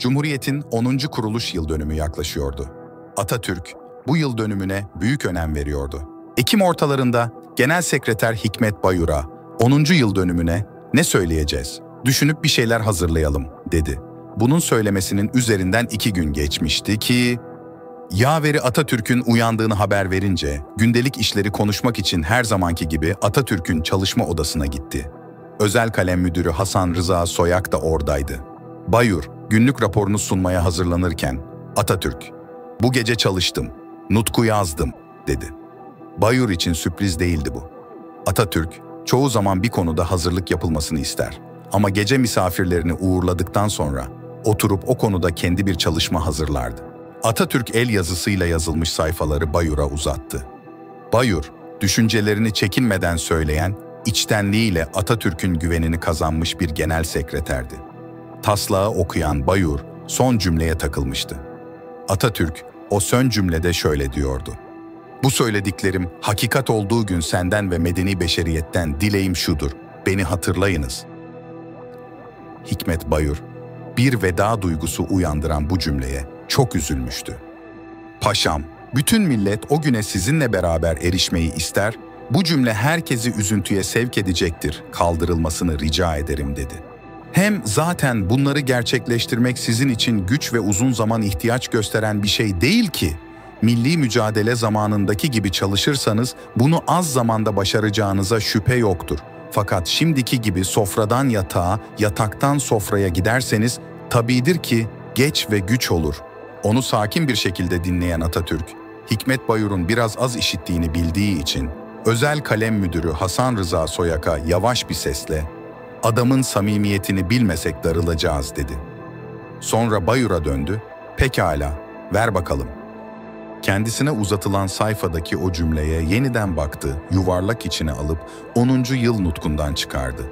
Cumhuriyet'in 10. kuruluş yıl dönümü yaklaşıyordu. Atatürk bu yıl dönümüne büyük önem veriyordu. Ekim ortalarında Genel Sekreter Hikmet Bayur'a 10. yıl dönümüne ne söyleyeceğiz? Düşünüp bir şeyler hazırlayalım dedi. Bunun söylemesinin üzerinden iki gün geçmişti ki Yaveri Atatürk'ün uyandığını haber verince gündelik işleri konuşmak için her zamanki gibi Atatürk'ün çalışma odasına gitti. Özel kalem müdürü Hasan Rıza Soyak da oradaydı. Bayur, günlük raporunu sunmaya hazırlanırken, Atatürk, bu gece çalıştım, nutku yazdım, dedi. Bayur için sürpriz değildi bu. Atatürk, çoğu zaman bir konuda hazırlık yapılmasını ister. Ama gece misafirlerini uğurladıktan sonra oturup o konuda kendi bir çalışma hazırlardı. Atatürk el yazısıyla yazılmış sayfaları Bayur'a uzattı. Bayur, düşüncelerini çekinmeden söyleyen, içtenliğiyle Atatürk'ün güvenini kazanmış bir genel sekreterdi. Taslağı okuyan Bayur son cümleye takılmıştı. Atatürk o son cümlede şöyle diyordu. Bu söylediklerim hakikat olduğu gün senden ve medeni beşeriyetten dileğim şudur. Beni hatırlayınız. Hikmet Bayur, bir veda duygusu uyandıran bu cümleye çok üzülmüştü. Paşam, bütün millet o güne sizinle beraber erişmeyi ister, bu cümle herkesi üzüntüye sevk edecektir, kaldırılmasını rica ederim dedi. Hem zaten bunları gerçekleştirmek sizin için güç ve uzun zaman ihtiyaç gösteren bir şey değil ki. Milli mücadele zamanındaki gibi çalışırsanız bunu az zamanda başaracağınıza şüphe yoktur. Fakat şimdiki gibi sofradan yatağa, yataktan sofraya giderseniz tabidir ki geç ve güç olur. Onu sakin bir şekilde dinleyen Atatürk, Hikmet Bayur'un biraz az işittiğini bildiği için özel kalem müdürü Hasan Rıza Soyak'a yavaş bir sesle adamın samimiyetini bilmesek darılacağız dedi. Sonra Bayur'a döndü, pekala, ver bakalım. Kendisine uzatılan sayfadaki o cümleye yeniden baktı, yuvarlak içine alıp 10. yıl nutkundan çıkardı.